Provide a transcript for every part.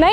मैं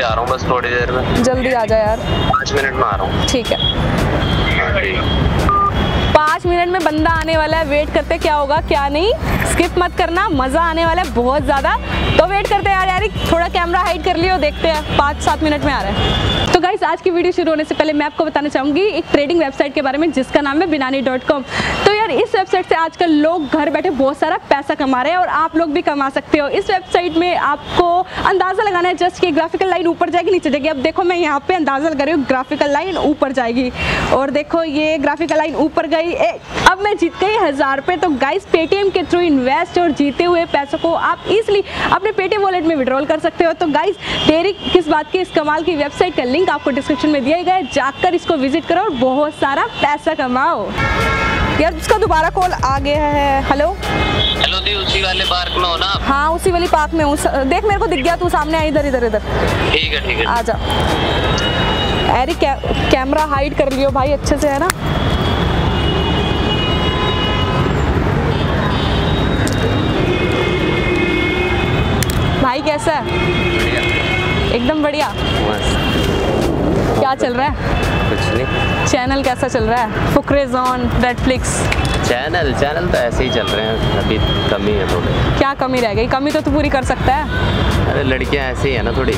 आ रहा हूँ बस थोड़ी देर में। जल्दी आ जा यार। पाँच मिनट में आ रहा हूँ। ठीक है। में बंदा आने वाला है वेट करते क्या होगा, क्या नहीं। स्किप मत करना, मज़ा आने वाला है बहुत ज़्यादा। तो वेट करते यार यार, थोड़ा कैमरा हाइड कर लियो, देखते हैं, पाँच सात मिनट में आ रहा है। तो गाइस आज की वीडियो शुरू होने से पहले मैं आपको बताना चाहूँगी एक ट्रेडिंग वेबसाइट के बारे में, जिसका नाम है बिनानी तो यार, इस वेबसाइट से आजकल लोग घर बैठे बहुत सारा पैसा कमा रहे हैं और आप लोग भी कमा सकते हो। इस वेबसाइट में आपको अंदाज़ा लगाना है जस्ट कि ग्राफिकल लाइन ऊपर जाएगी, नीचे जाएगी। अब देखो, मैं यहाँ पे अंदाज़ा लगा रही हूँ ग्राफिकल लाइन ऊपर जाएगी। और देखो, ये ग्राफिकल लाइन ऊपर गई अब मैं जीत गई हज़ार रुपये तो गाइस पेटीएम के थ्रू इन्वेस्ट और जीते हुए पैसों को आप इजीली अपने पेटीएम वॉलेट में विड्रॉल कर सकते हो। तो गाइस देरी किस बात की इस कमाल की वेबसाइट का लिंक आपको डिस्क्रिप्शन में दिया गया है। जाकर इसको विज़िट करो और बहुत सारा पैसा कमाओ। यार उसका दोबारा कॉल आ गया है। हेलो हेलो दी उसी वाले पार्क में हो ना आप? हाँ उसी वाली पार्क में हूँ। देख मेरे को दिख गया तू सामने आई इधर इधर इधर। ठीक है ठीक है। आ जा। अरे कै, कैमरा हाइड कर लियो भाई अच्छे से है ना? कैसा है? एकदम बढ़िया। क्या चल रहा है? कुछ नहीं। चैनल कैसा चल रहा है? Fukrey zone Netflix channel channel तो ऐसे ही चल रहे हैं। अभी कमी है थोड़ी। क्या कमी रह गई? कमी तो तू पूरी कर सकता है। अरे लड़कियाँ ऐसी है ना थोड़ी।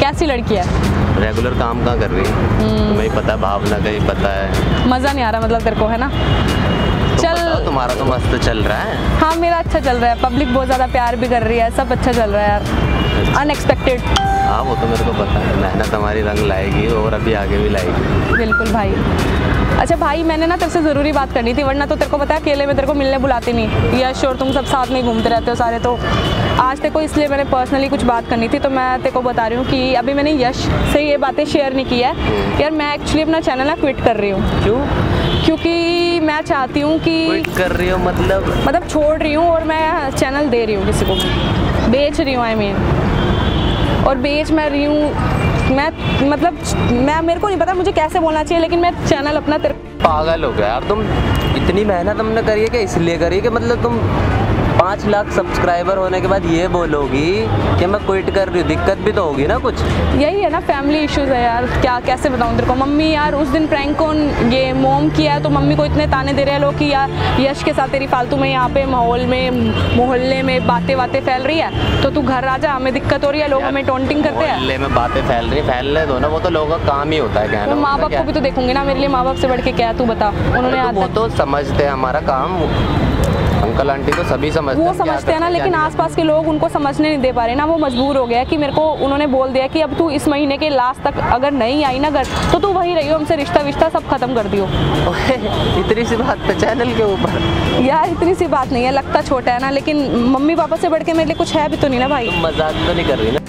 कैसी लड़की है? रेगुलर काम कहाँ कर रही? है तुम्हें पता है भावना का ही पता है। मज़ा नहीं आ रहा मतलब तेरे को है ना? तुम्हारा तो मस्त चल रहा है। हाँ मेरा अच्छा चल रहा है। पब्लिक बहुत ज़्यादा प्यार भी कर रही है। सब अच्छा चल रहा है यार। अनएक्सपेक्टेड हाँ वो तो मेरे को पता है। मेहनत हमारी रंग लाएगी और अभी आगे भी लाएगी। बिल्कुल भाई। अच्छा भाई मैंने ना तेरे से ज़रूरी बात करनी थी वरना तो तेरे को पता है अकेले में तेरे को मिलने बुलाती नहीं। यश और तुम सब साथ में घूमते रहते हो सारे तो। आज तेरे को इसलिए मैंने पर्सनली कुछ बात करनी थी तो मैं तेरे को बता रही हूँ कि अभी मैंने यश से ये बातें शेयर नहीं की है। यार मैं एक्चुअली अपना चैनल ना क्विट कर रही हूँ। क्यों? क्योंकि मैं चाहती हूँ कि कर रही हूँ मतलब? मतलब छोड़ रही हूँ और मैं चैनल दे रही हूँ किसी को बेच रही हूँ आई मीन और बेच मैं रही हूँ मैं मतलब मैं मेरे को नहीं पता मुझे कैसे बोलना चाहिए लेकिन मैं चैनल अपना तेरे पागल हो गया यार तुम। इतनी मेहनत हमने करी है कि इसलिए करी है कि मतलब तुम पाँच लाख सब्सक्राइबर होने के बाद ये बोलोगी कि मैं क्विट कर रही हूँ। दिक्कत भी तो होगी ना कुछ? यही है ना फैमिली इश्यूज़ है यार। क्या कैसे बताऊँ तेरे को? मम्मी यार उस दिन प्रैंक कौन ये मोम किया है तो मम्मी को इतने ताने दे रहे हैं लोग कि यार यश के साथ तेरी फालतू में यहाँ पे माहौल में मोहल्ले में बातें बातें फैल रही है। तो तू घर आ जा हमें दिक्कत हो रही है लोग हमें टोंटिंग करते हैं। मोहल्ले में बातें फैल रही फैलने दो ना वो तो लोगों का काम ही होता है कहना। तो माँ बाप को भी तो देखूँगी ना मेरे लिए माँ बाप से बढ़ के क्या तू बता। उन्होंने तो वो तो समझते हैं हमारा काम। अंकल आंटी तो सभी समझते वो समझते हैं ना लेकिन आसपास के लोग उनको समझने नहीं दे पा रहे ना वो मजबूर हो गया कि मेरे को उन्होंने बोल दिया कि अब तू इस महीने के लास्ट तक अगर नहीं आई ना घर तो तू वही रही हो हमसे रिश्ता विश्ता सब खत्म कर दियो। इतनी सी बात पे चैनल के ऊपर। यार इतनी सी बात नहीं है लगता छोटा है ना लेकिन मम्मी पापा से बढ़ के मेरे लिए कुछ है भी तो नहीं ना भाई। मज़ाक तो नहीं कर रही ना?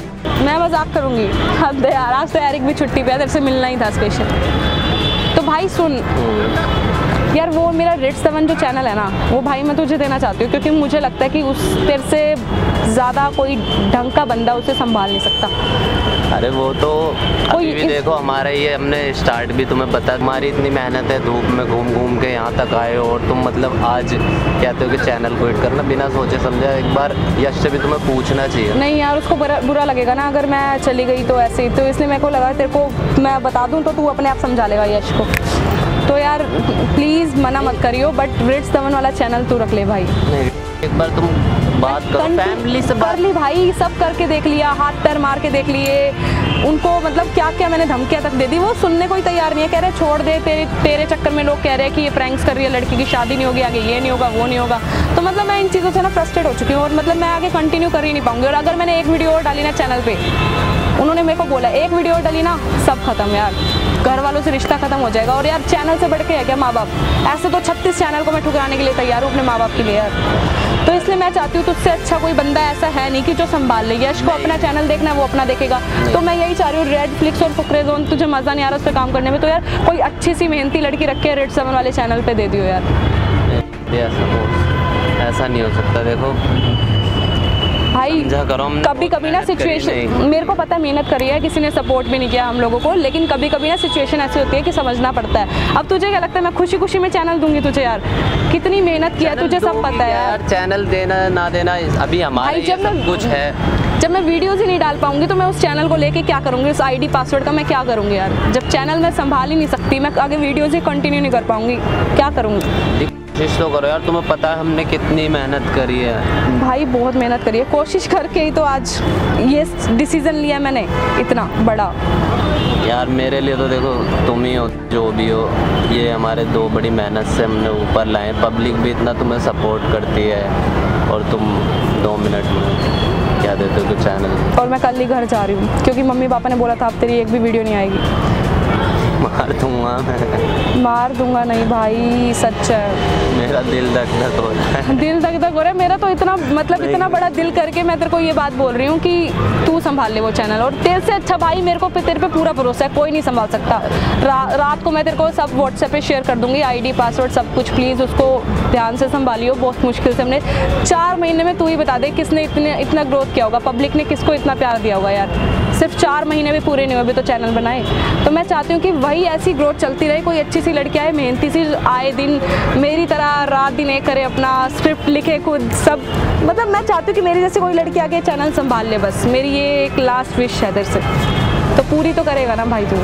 मैं मज़ाक करूँगी। हद है यार आज तो एरिक भी छुट्टी पे है तेरे से मिलना ही था स्पेशल तो भाई सुन यार वो मेरा रेड सेवन जो चैनल है ना वो भाई मैं तुझे देना चाहती हूँ क्योंकि मुझे लगता है कि उस तेरे से ज़्यादा कोई ढंग का बंदा उसे संभाल नहीं सकता। अरे वो तो अभी भी इस- देखो हमारा ये हमने स्टार्ट भी तुम्हें पता है तुम्हारी इतनी मेहनत है धूप में घूम घूम के यहाँ तक आए हो और तुम मतलब आज कहते हो कि चैनल क्विट करना बिना सोचे समझा एक बार यश से भी तुम्हें पूछना चाहिए। नहीं यार उसको बुरा बुरा लगेगा ना अगर मैं चली गई तो ऐसे ही तो इसलिए मेरे को लगा तेरे को मैं बता दूँ तो तू अपने आप समझा लेगा यश को। तो यार प्लीज़ मना मत करियो बट रेड सेवन वाला चैनल तू रख ले भाई। एक बार तुम बात करो फैमिली से बात कर ली भाई सब करके देख लिया हाथ पैर मार के देख लिए। उनको मतलब क्या क्या मैंने धमकियाँ तक दे दी? वो सुनने को ही तैयार नहीं है कह रहे छोड़ दे तेरे तेरे चक्कर में लोग कह रहे हैं कि ये प्रैंक्स कर रही है लड़की की शादी नहीं होगी आगे ये नहीं होगा वो नहीं होगा। तो मतलब मैं इन चीज़ों से ना फ्रस्ट्रेट हो चुकी हूँ और मतलब मैं आगे कंटिन्यू कर ही नहीं पाऊँगी। और अगर मैंने एक वीडियो और डाली ना चैनल पर उन्होंने मेरे को बोला एक वीडियो और डाली ना सब खत्म यार। घर वालों से रिश्ता खत्म हो जाएगा। और यार चैनल से बढ़ के है क्या माँ बाप ऐसे तो छत्तीस चैनल को मैं ठुकराने के लिए तैयार हूँ अपने माँ बाप के लिए यार। तो इसलिए मैं चाहती हूँ तुझसे अच्छा कोई बंदा ऐसा है नहीं कि जो संभाल ले। यश को अपना चैनल देखना है, वो अपना देखेगा। तो मैं यही चाह रही हूँ रेड फ्लिक्स और फुकरे जोन तुझे मज़ा नहीं आ रहा उस पर काम करने में? तो यार, कोई अच्छी सी मेहनती लड़की रखे रेड सेवन वाले चैनल पर दे दियो यार। ऐसा नहीं हो सकता, देखो। भाई करो कभी कभी ना सिचुएशन मेरे को पता है मेहनत करी है किसी ने सपोर्ट भी नहीं किया हम लोगों को लेकिन कभी कभी ना सिचुएशन ऐसी होती है कि समझना पड़ता है। अब तुझे क्या लगता है मैं खुशी खुशी में चैनल दूँगी तुझे यार? कितनी मेहनत किया तुझे सब पता है। यार चैनल देना ना देना अभी हमारे जब मैं- कुछ है। जब मैं वीडियोस ही नहीं डाल पाऊँगी तो मैं उस चैनल को लेके क्या करूँगी? उस आईडी पासवर्ड का मैं क्या करूँगी यार? जब चैनल मैं संभाल ही नहीं सकती मैं आगे वीडियोज़ ही कंटिन्यू नहीं कर पाऊँगी। क्या करूँगी? कोशिश तो करो यार तुम्हें पता है हमने कितनी मेहनत करी है। भाई बहुत मेहनत करी है। कोशिश करके ही तो आज ये डिसीज़न लिया मैंने इतना बड़ा। यार मेरे लिए तो देखो तुम ही हो जो भी हो ये हमारे दो बड़ी मेहनत से हमने ऊपर लाए पब्लिक भी इतना तुम्हें सपोर्ट करती है और तुम दो मिनट में क्या देते हो तो चैनल और मैं कल ही घर जा रही हूँ क्योंकि मम्मी पापा ने बोला था अब तेरी एक भी वीडियो नहीं आएगी। मार दूँगा मैं। मार दूँगा नहीं भाई सच है। मेरा दिल धक धक हो रहा है। दिल तक तक हो रहा है। मेरा तो इतना मतलब इतना बड़ा दिल करके मैं तेरे को ये बात बोल रही हूँ कि तू संभाल ले वो चैनल। और तेरे से अच्छा भाई मेरे को तेरे पे पूरा भरोसा है कोई नहीं संभाल सकता। रा, रात को मैं तेरे को सब व्हाट्सएप पे शेयर कर दूँगी आईडी पासवर्ड सब कुछ। प्लीज़ उसको ध्यान से संभालियो बहुत मुश्किल से हमने चार महीने में तू ही बता दे किसने इतने इतना ग्रोथ किया होगा। पब्लिक ने किसको इतना प्यार दिया होगा यार? चार महीने भी पूरे नहीं हुए अभी तो चैनल बनाए। तो मैं चाहती हूँ कि वही ऐसी ग्रोथ चलती रहे कोई अच्छी सी लड़की आए मेहनती सी आए दिन मेरी तरह रात दिन एक करे अपना स्क्रिप्ट लिखे खुद सब मतलब मैं चाहती हूँ कि मेरी जैसी कोई लड़की आके चैनल संभाल ले बस। मेरी ये एक लास्ट विश है तेरे से। तो पूरी तो करेगा ना भाई तू?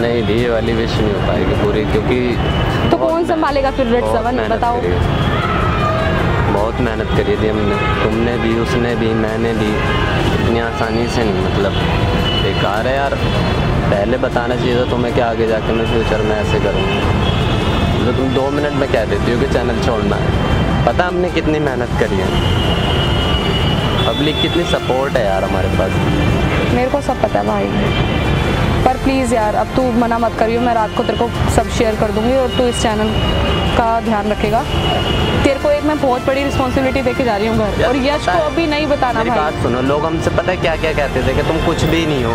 नहीं दी ये वाली विश नहीं हो पाएगी पूरी क्योंकि तो कौन संभालेगा फिर रेड सेवन बताओ। बहुत मेहनत करी थी हमने। तुमने भी उसने भी मैंने भी इतनी आसानी से नहीं मतलब बेकार है यार। पहले बताना चाहिए था तुम्हें कि आगे जाके मैं फ्यूचर में ऐसे करूँगा। तो तुम दो मिनट में कह देती हो कि चैनल छोड़ना है। पता हमने कितनी मेहनत करी है? पब्लिक कितनी सपोर्ट है यार हमारे पास। मेरे को सब पता है भाई। पर प्लीज़ यार, अब तू मना मत करियो, मैं रात को तेरे को सब शेयर कर दूँगी और तू इस चैनल का ध्यान रखेगा। तेरे को एक मैं बहुत बड़ी रिस्पॉन्सिबिलिटी देके जा रही हूँ घर। और यश को अभी नहीं बताना मेरी भाई। बात सुनो लोग हमसे पता है क्या क्या कहते थे कि तुम कुछ भी नहीं हो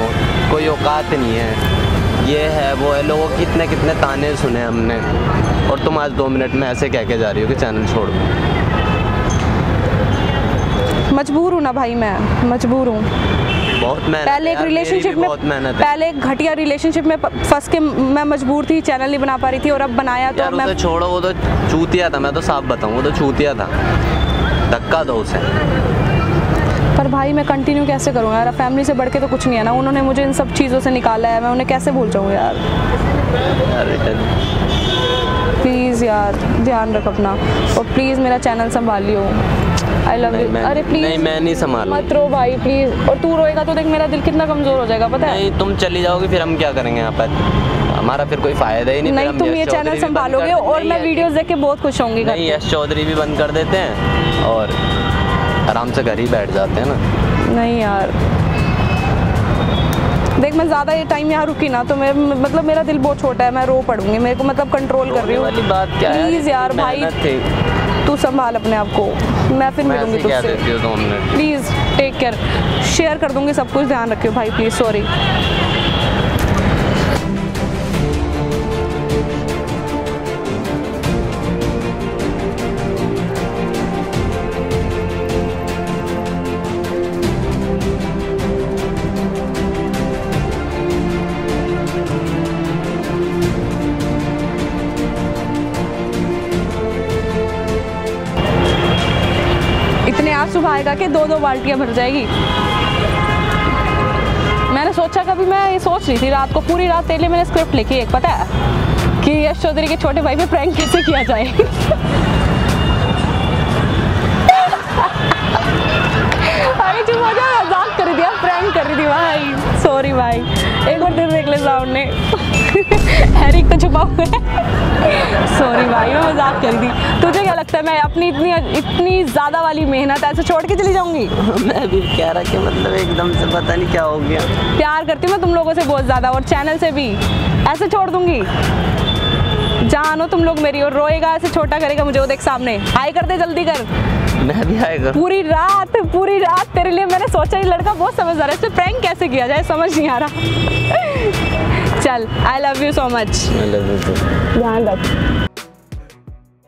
कोई औकात नहीं है। ये है वो है लोगों के कितने कितने ताने सुने हमने। और तुम आज दो मिनट में ऐसे कह के जा रही हो कि चैनल छोड़ दो। मजबूर हूँ ना भाई मैं मजबूर हूँ। बहुत मेहनत पहले एक रिलेशनशिप में बहुत मेहनत पहले एक घटिया रिलेशनशिप में फंस के मैं मजबूर थी चैनल नहीं बना पा रही थी और अब बनाया तो मैं छोड़ो वो तो चूतिया था मैं तो साफ़ बताऊँ वो तो चूतिया था। धक्का दो उसे। पर भाई मैं कंटिन्यू कैसे करूँ यार? फैमिली से बढ़ के तो कुछ नहीं है ना। उन्होंने मुझे इन सब चीज़ों से निकाला है मैं उन्हें कैसे भूल जाऊँ यार? यार प्लीज़ यार ध्यान रख अपना। और प्लीज़ मेरा चैनल संभालियो आई लव यू अरे प्लीज़ नहीं मैं नहीं मत रो भाई प्लीज़ और तू रोएगा तो देख मेरा दिल कितना कमज़ोर हो जाएगा पता है? नहीं तुम चली जाओगी फिर हम क्या करेंगे यहाँ पर? हमारा फिर कोई फ़ायदा ही नहीं नहीं तुम ये चैनल संभालोगे कर- और मैं वीडियोस देख के बहुत खुश होंगी नहीं यश चौधरी भी बंद कर देते हैं और आराम से घर ही बैठ जाते हैं ना। नहीं यार। देख मैं ज़्यादा ये टाइम यहाँ रुकी ना तो मैं मतलब मेरा दिल बहुत छोटा है मैं रो पड़ूँगी मेरे को मतलब कंट्रोल कर रही हूँ। प्लीज़ यार भाई। तू संभाल अपने आप को। मैं फिर मिलूँगी तुझसे। प्लीज़ टेक केयर शेयर कर दूँगी सब कुछ ध्यान रखियो भाई प्लीज़ सॉरी आएगा कि दो दो बाल्टियाँ भर जाएगी। मैंने सोचा कभी मैं ये सोच रही थी, रात को पूरी रात तेरे मैंने स्क्रिप्ट लिखी, एक पता है कि यश चौधरी के छोटे भाई पे प्रैंक कैसे किया जाए। अरे जा मज़ाक कर थी प्रैंक कर थी, भाई। सॉरी भाई। एक बार दिल देख ले सामने एरिक तो छुपा हुआ है। सॉरी भाई मैं मज़ाक कर दी तुझे क्या लगता है मैं अपनी इतनी इतनी ज़्यादा वाली मेहनत ऐसे छोड़ के चली जाऊँगी? मैं भी कह रहा कि मतलब एकदम से पता नहीं क्या हो गया। प्यार करती हूँ मैं तुम लोगों से बहुत ज़्यादा और चैनल से भी। ऐसे छोड़ दूँगी। जानो तुम लोग मेरी और रोएगा ऐसे छोटा करेगा मुझे वो देख सामने। हाई कर दे जल्दी कर। मैं भी आएगा पूरी रात पूरी रात तेरे लिए मैंने सोचा ये लड़का बहुत समझदार है इस प्रैंक कैसे किया जाए? समझ नहीं आ रहा। चल I love you so much ध्यान रख।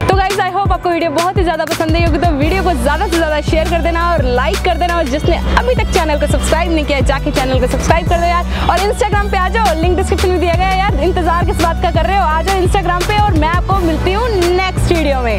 तो गाइज़ आई होप आपको वीडियो बहुत ही ज़्यादा पसंद आई होगी तो वीडियो को ज़्यादा से ज़्यादा शेयर कर देना और लाइक कर देना। और जिसने अभी तक चैनल को सब्सक्राइब नहीं किया है, जाके चैनल को सब्सक्राइब कर दो यार। और इंस्टाग्राम पे आ जाओ लिंक डिस्क्रिप्शन में दिया गया यार। इंतज़ार किस बात का कर रहे हो? आ जाओ इंस्टाग्राम पे और मैं आपको मिलती हूँ नेक्स्ट वीडियो में।